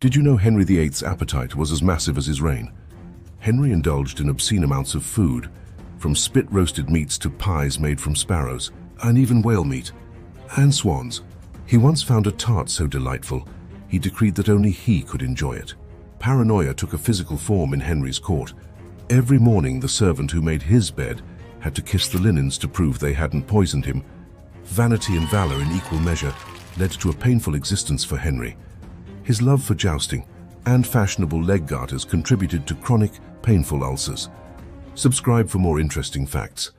Did you know Henry VIII's appetite was as massive as his reign? Henry indulged in obscene amounts of food, from spit-roasted meats to pies made from sparrows, and even whale meat, and swans. He once found a tart so delightful, he decreed that only he could enjoy it. Paranoia took a physical form in Henry's court. Every morning the servant who made his bed had to kiss the linens to prove they hadn't poisoned him. Vanity and valor in equal measure led to a painful existence for Henry. His love for jousting and fashionable leg garters contributed to chronic, painful ulcers. Subscribe for more interesting facts.